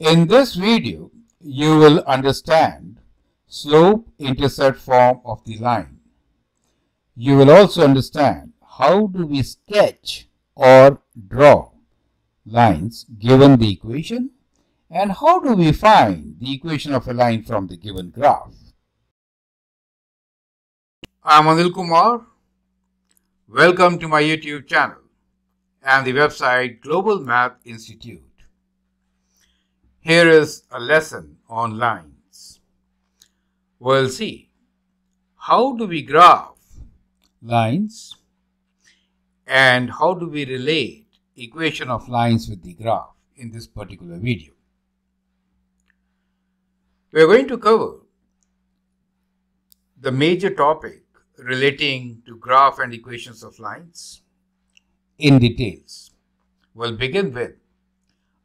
In this video, you will understand slope-intercept form of the line. You will also understand how do we sketch or draw lines given the equation and how do we find the equation of a line from the given graph. I am Anil Kumar. Welcome to my YouTube channel and the website Global Math Institute. Here is a lesson on lines. We'll see how do we graph lines and how do we relate equation of lines with the graph in this particular video. We are going to cover the major topic relating to graph and equations of lines in details. We'll begin with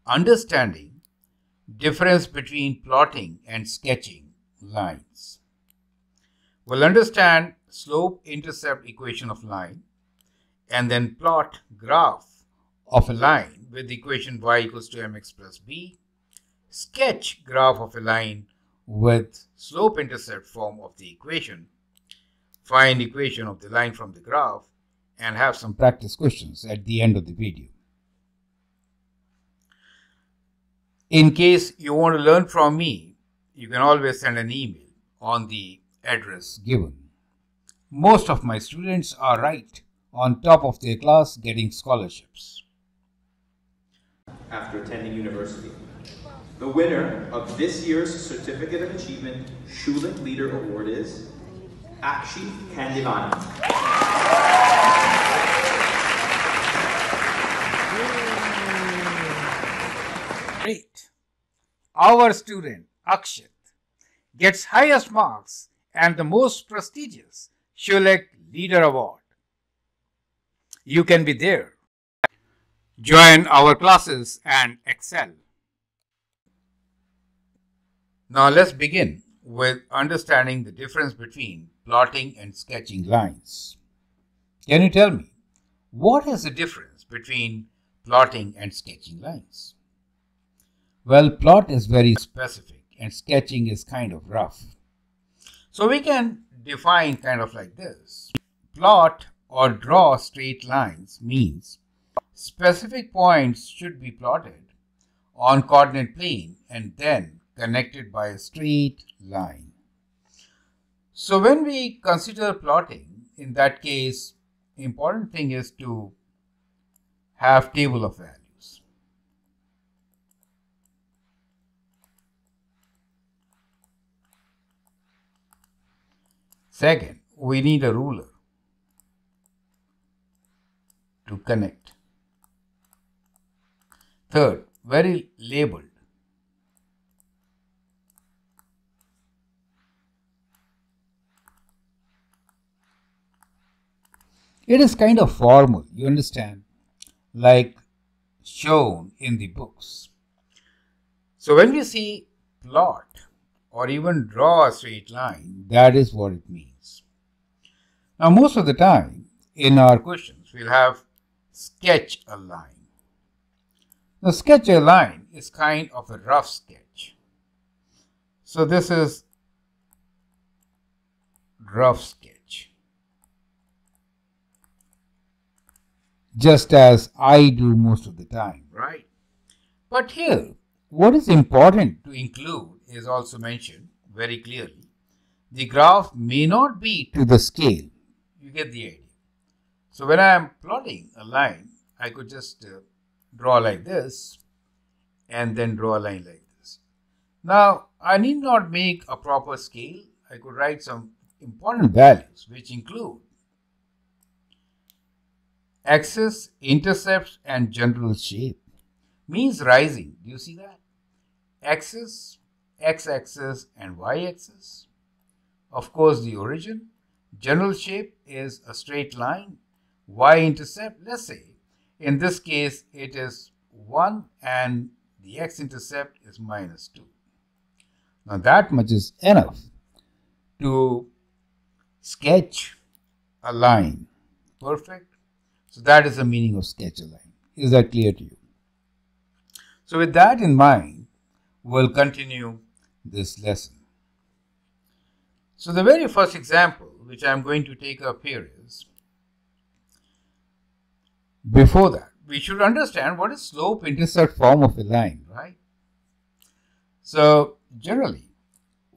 understanding difference between plotting and sketching lines. We'll understand slope-intercept equation of line and then plot graph of a line with equation y equals to mx plus b, sketch graph of a line with slope-intercept form of the equation, find equation of the line from the graph, and have some practice questions at the end of the video. In case you want to learn from me, you can always send an email on the address given. Most of my students are right on top of their class getting scholarships. After attending university. The winner of this year's Certificate of Achievement Schulich Leader Award is Akshi Kandivani. Our student Akshit gets highest marks and the most prestigious Schulich Leader Award. You can be there. Join our classes and excel. Now let's begin with understanding the difference between plotting and sketching lines. Can you tell me what is the difference between plotting and sketching lines? Well, plot is very specific and sketching is kind of rough. So we can define kind of like this. Plot or draw straight lines means specific points should be plotted on coordinate plane and then connected by a straight line. So when we consider plotting, in that case, important thing is to have table of values. Second, we need a ruler to connect. Third, very labeled. It is kind of formal, you understand, like shown in the books. So when we see plot or even draw a straight line, that is what it means. Now most of the time in our questions, we'll have sketch a line. Now sketch a line is kind of a rough sketch. So this is rough sketch. Just as I do most of the time, right? But here, what is important to include is also mentioned very clearly. The graph may not be to the scale. You get the idea. So when I am plotting a line, I could just uh, draw like this and then draw a line like this. Now, I need not make a proper scale. I could write some important values which include axis, intercepts and general shape. Means rising. Do you see that? Axis, x-axis and y-axis. Of course, the origin. General shape is a straight line. Y-intercept, let's say, in this case, it is 1 and the x-intercept is minus 2. Now that much is enough to sketch a line. Perfect. So that is the meaning of sketch a line. Is that clear to you? So with that in mind, we will continue this lesson. So the very first example which I am going to take up here is, before that, we should understand what is slope-intercept form of a line, right? So generally,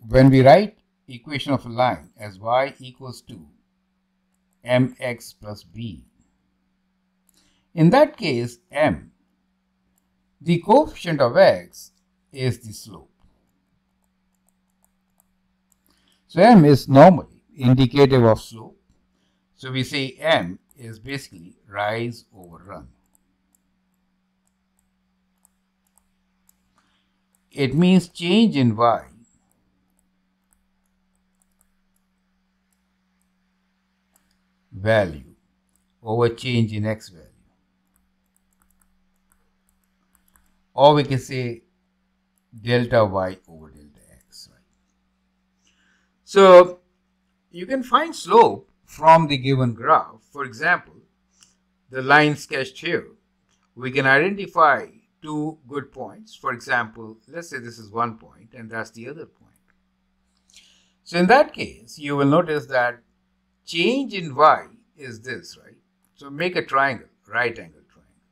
when we write equation of a line as y equals to mx plus b, in that case, m, the coefficient of x is the slope. So m is normally indicative of slope. So we say m is basically rise over run. It means change in y value over change in x value. Or we can say delta y over delta? So you can find slope from the given graph. For example, the line sketched here. We can identify two good points. For example, let's say this is one point and that's the other point. So in that case, you will notice that change in y is this, right? So make a triangle, right angle triangle,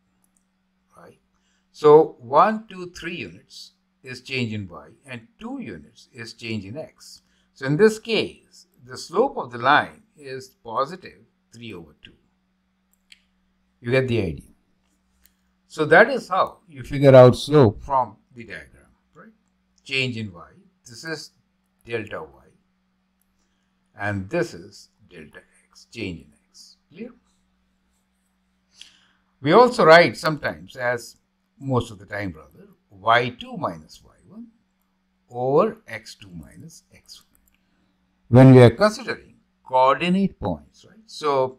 right? So 1, 2, 3 units is change in y and 2 units is change in x. So in this case, the slope of the line is positive 3 over 2. You get the idea. So that is how you figure out slope from the diagram, right? Change in y. This is delta y. And this is delta x, change in x. Clear? We also write sometimes as most of the time rather y2 minus y1 over x2 minus x1 when we are considering coordinate points, right? So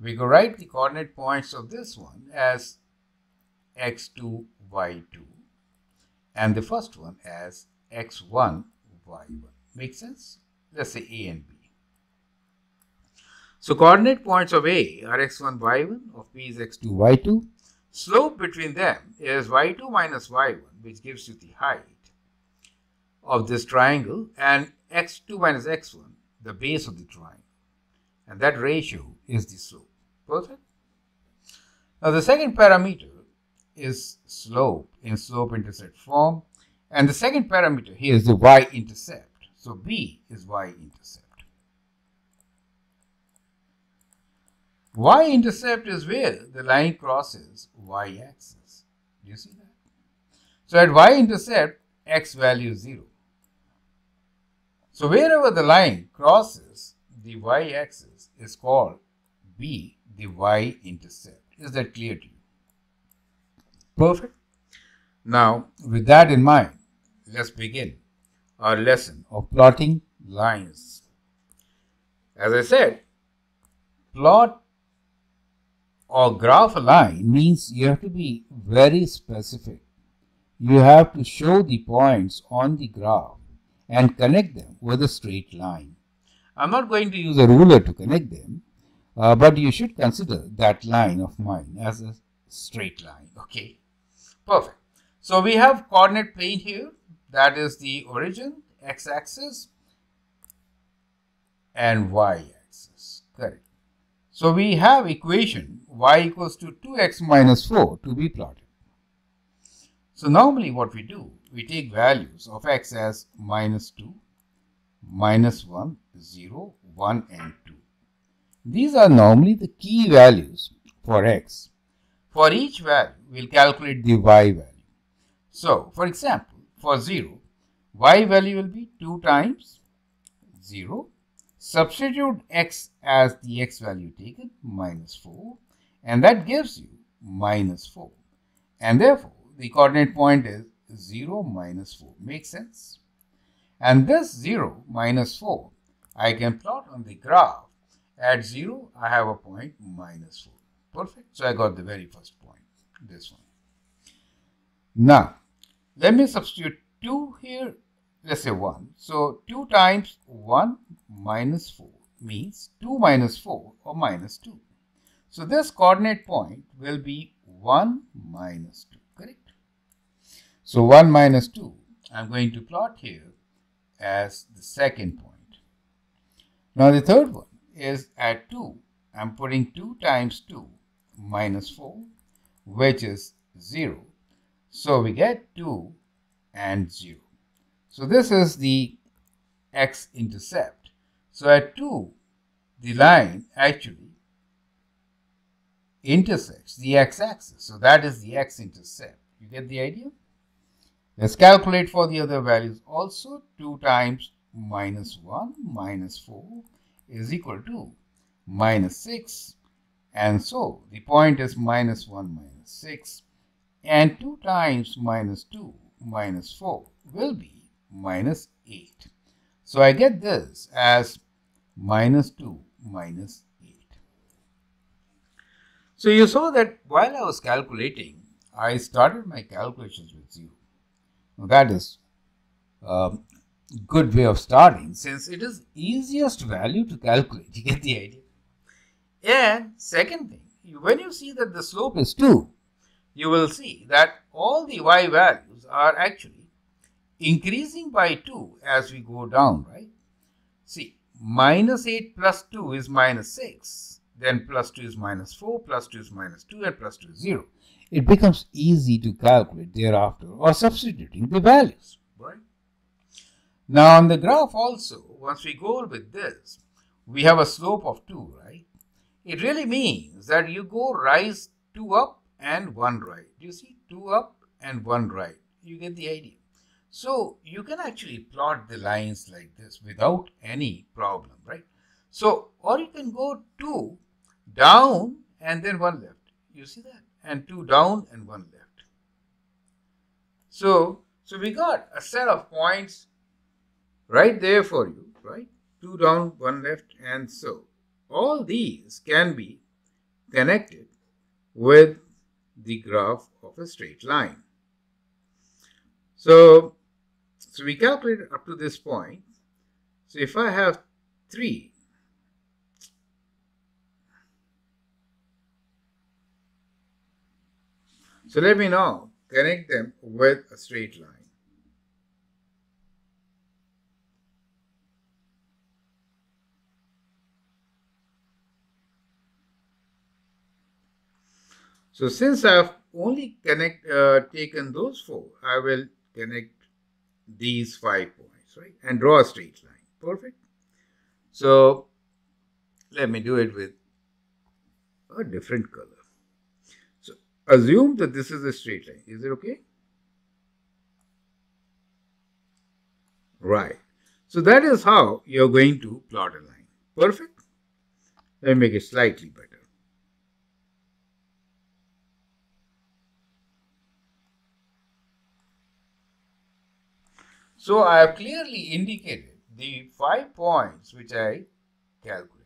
we go write the coordinate points of this one as x2, y2 and the first one as x1, y1. Make sense? Let's say A and B. So coordinate points of A are x1, y1, of B is x2, y2. Slope between them is y2 minus y1, which gives you the height of this triangle, and x2 minus x1, the base of the triangle. And that ratio is the slope. Perfect? Now the second parameter is slope in slope-intercept form. And the second parameter here is the y-intercept. So B is y-intercept. Y-intercept is where the line crosses y-axis. Do you see that? So at y-intercept, x value is 0. So wherever the line crosses the y-axis is called B, the y-intercept. Is that clear to you? Perfect. Now, with that in mind, let's begin our lesson of plotting lines. As I said, plot or graph a line means you have to be very specific. You have to show the points on the graph and connect them with a straight line. I'm not going to use a ruler to connect them, uh, but you should consider that line of mine as a straight line, okay? Perfect. So we have coordinate plane here. That is the origin, x-axis and y-axis. Correct. So we have equation y equals to 2x minus 4 to be plotted. So normally what we do, we take values of x as minus 2, minus 1, 0, 1 and 2. These are normally the key values for x. For each value, we'll calculate the y value. So, for example, for 0, y value will be 2 times 0. Substitute x as the x value taken, minus 4, and that gives you minus 4. And therefore, the coordinate point is 0 minus 4. Makes sense? And this 0 minus 4, I can plot on the graph. At 0, I have a point minus 4. Perfect. So I got the very first point, this one. Now, let me substitute 2 here, let's say 1. So 2 times 1 minus 4 means 2 minus 4 or minus 2. So this coordinate point will be 1 minus 2, correct? So 1 minus 2, I'm going to plot here as the second point. Now the third one is at 2. I'm putting 2 times 2 minus 4 which is 0. So we get 2 and 0. So this is the x-intercept. So at 2 the line actually intersects the x-axis. So that is the x-intercept. You get the idea? Let's calculate for the other values also. 2 times minus 1 minus 4 is equal to minus 6 and so the point is minus 1 minus 6 and 2 times minus 2 minus 4 will be minus 8. So I get this as minus 2 minus 8. So you saw that while I was calculating, I started my calculations with 0. That is a good way of starting since it is easiest value to calculate. You get the idea? And second thing, when you see that the slope is 2, you will see that all the y values are actually increasing by 2 as we go down, right? See, minus 8 plus 2 is minus 6, then plus 2 is minus 4, plus 2 is minus 2, and plus 2 is 0. It becomes easy to calculate thereafter or substituting the values, right? Now on the graph also, once we go with this, we have a slope of 2, right? It really means that you go rise 2 up and 1 right. You see 2 up and 1 right. You get the idea. So you can actually plot the lines like this without any problem, right? So, or you can go 2 down and then 1 left. You see that? And 2 down and 1 left. So, so we got a set of points right there for you, right? Two down, one left, and so. All these can be connected with the graph of a straight line. So, so we calculated up to this point. So if I have 3, so let me now connect them with a straight line. So since I have only connect uh, taken those four, I will connect these five points, right? And draw a straight line. Perfect. So let me do it with a different color. Assume that this is a straight line. Is it okay? Right. So that is how you're going to plot a line. Perfect. Let me make it slightly better. So I have clearly indicated the five points which I calculated.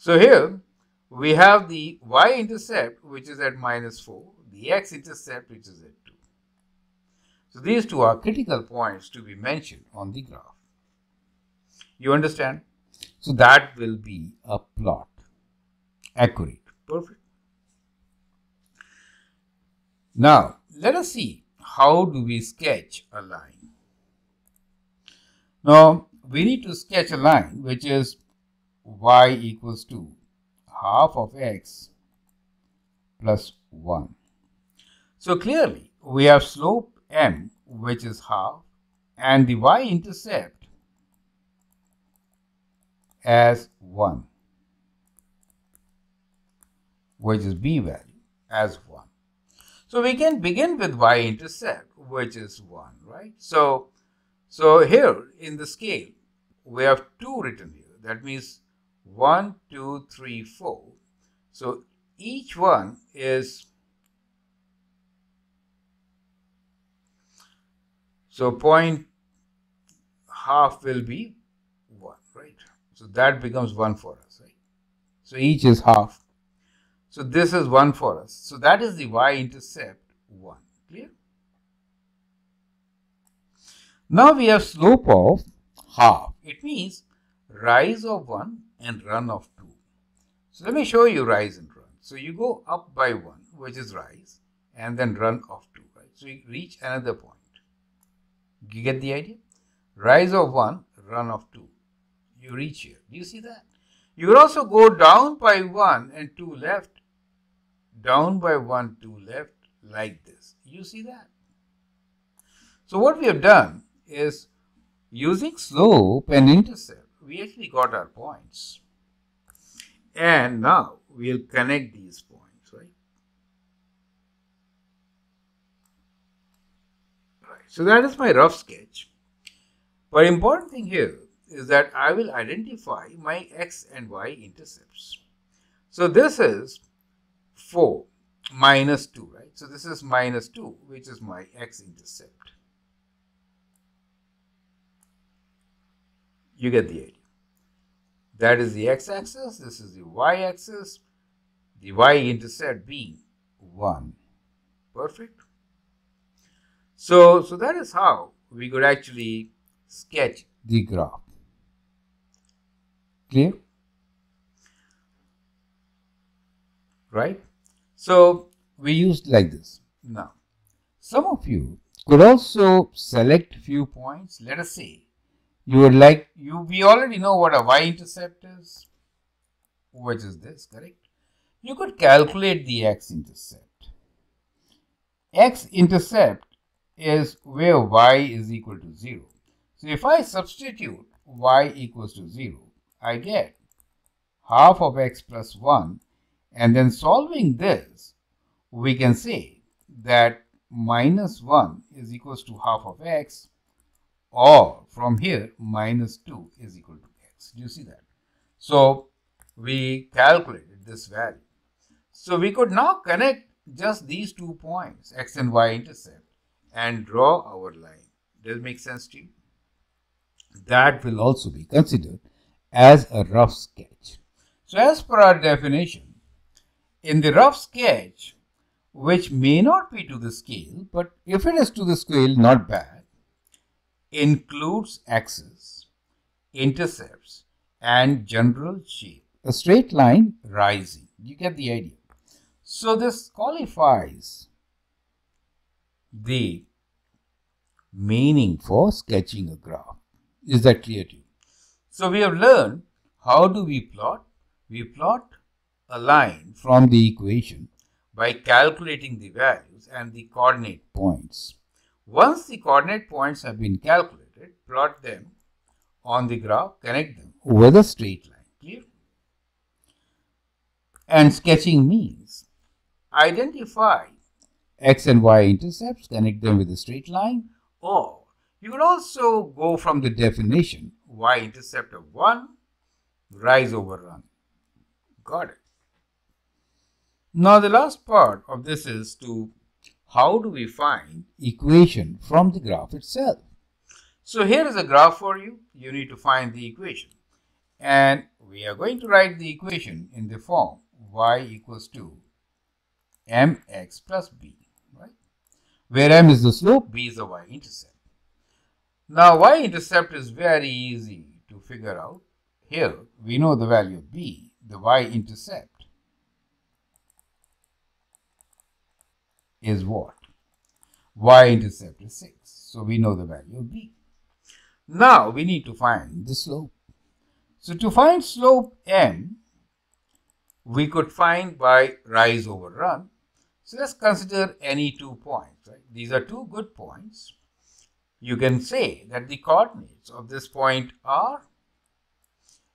So here we have the y-intercept which is at minus 4, the x-intercept which is at 2. So these two are critical points to be mentioned on the graph. You understand? So that will be a plot. Accurate. Perfect. Now, let us see how do we sketch a line. Now, we need to sketch a line which is y equals to half of x plus 1. So clearly, we have slope m which is half and the y-intercept as 1 which is b value as 1. So we can begin with y-intercept, which is 1, right? So, so here in the scale, we have 2 written here. That means 1, 2, 3, 4. So each one is, so point half will be 1, right? So that becomes 1 for us, right? So each is half. So this is 1 for us. So that is the y-intercept 1. Clear? Now we have slope of half. It means rise of 1 and run of 2. So let me show you rise and run. So you go up by 1, which is rise, and then run of 2, right? So you reach another point. You get the idea? Rise of 1, run of 2. You reach here. Do you see that? You will also go down by 1 and 2 left, down by 1, 2 left, like this. You see that? So what we have done is using slope and intercept, we actually got our points. And now we'll connect these points, right? Right. So that is my rough sketch. But important thing here is that I will identify my x and y intercepts. So this is 4 minus 2, right? So this is minus 2, which is my x-intercept. You get the idea. That is the x-axis, this is the y-axis, the y-intercept being 1. Perfect. So, so that is how we could actually sketch the graph. Clear? Right? So we used like this. Now, some of you could also select few points. Let us say you would like you we already know what a y-intercept is, which is this, correct? You could calculate the x-intercept. X-intercept is where y is equal to 0. So if I substitute y equals to 0, I get half of x plus 1 and then solving this, we can say that minus 1 is equals to half of x or from here minus 2 is equal to x. Do you see that? So we calculated this value. So we could now connect just these two points x and y intercept and draw our line. Does it make sense to you? That will also be considered as a rough sketch. So as per our definition, in the rough sketch, which may not be to the scale, but if it is to the scale, not bad, includes axis, intercepts, and general shape. A straight line rising. You get the idea. So this qualifies the meaning for sketching a graph. Is that clear to you? So we have learned how do we plot? We plot a line from the equation by calculating the values and the coordinate points. Once the coordinate points have been calculated, plot them on the graph, connect them with a straight line. Clear? And sketching means identify x and y intercepts, connect them with a straight line, or you could also go from the definition y intercept of 1, rise over run. Got it. Now the last part of this is to how do we find equation from the graph itself. So here is a graph for you. You need to find the equation. And we are going to write the equation in the form y equals to mx plus b, right? Where m is the slope, b is the y-intercept. Now y-intercept is very easy to figure out. Here we know the value of b, the y-intercept is what? y-intercept is 6. So we know the value of b. Now we need to find the slope. So to find slope m, we could find by rise over run. So let's consider any two points. Right? These are two good points. You can say that the coordinates of this point are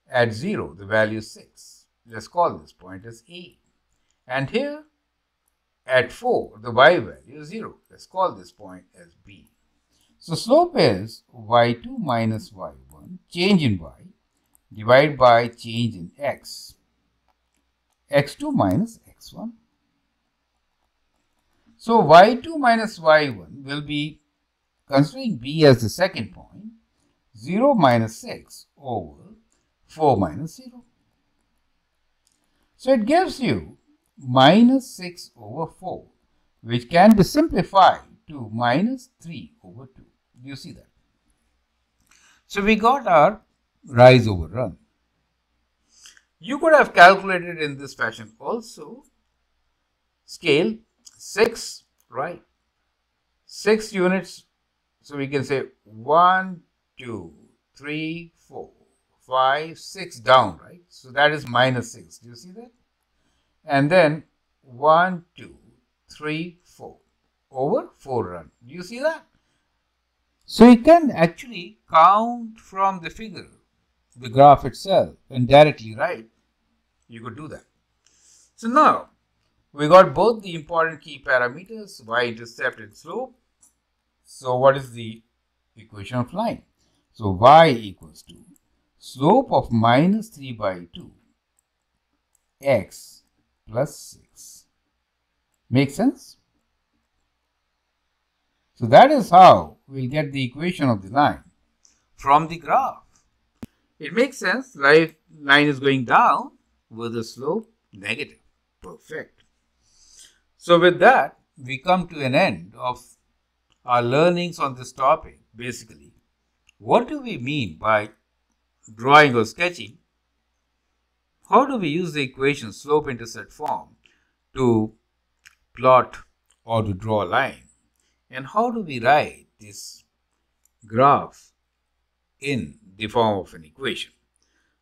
at 0, the value 6. Let's call this point as A. And here at 4, the y value is 0. Let's call this point as b. So slope is y2 minus y1, change in y, divided by change in x, x2 minus x1. So y2 minus y1 will be, considering b as the second point, 0 minus 6 over 4 minus 0. So it gives you minus 6 over 4, which can be simplified to minus 3 over 2. Do you see that? So we got our rise over run. You could have calculated in this fashion also, scale 6, right? 6 units. So we can say 1, 2, 3, 4, 5, 6 down, right? So that is minus 6. Do you see that? And then 1, 2, 3, 4 over 4 run. Do you see that? So you can actually count from the figure, the graph itself, and directly write. You could do that. So now we got both the important key parameters, y-intercept and slope. So what is the equation of line? So y equals to slope of minus 3 by 2 x plus 6. Make sense? So that is how we'll get the equation of the line from the graph. It makes sense. Line, line is going down with a slope negative. Perfect. So with that, we come to an end of our learnings on this topic. Basically, what do we mean by drawing or sketching? How do we use the equation slope-intercept form to plot or to draw a line? And how do we write this graph in the form of an equation?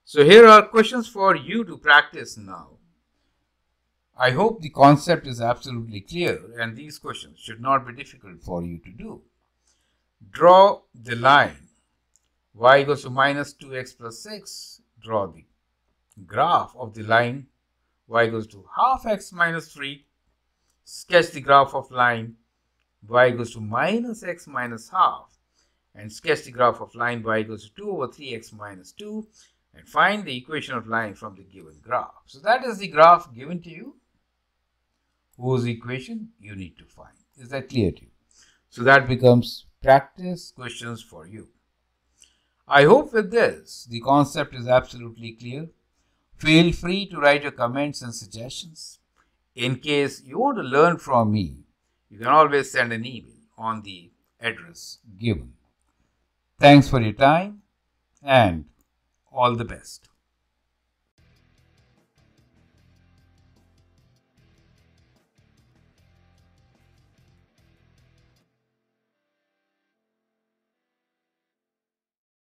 So here are questions for you to practice now. I hope the concept is absolutely clear and these questions should not be difficult for you to do. Draw the line y equals to minus 2x plus 6. Draw the graph of the line y equals to half x minus 3. Sketch the graph of line y equals to minus x minus half and sketch the graph of line y equals to 2 over 3x minus 2 and find the equation of line from the given graph. So that is the graph given to you whose equation you need to find. Is that clear to you? So that becomes practice questions for you. I hope with this the concept is absolutely clear. Feel free to write your comments and suggestions. In case you want to learn from me, you can always send an email on the address given. Thanks for your time and all the best.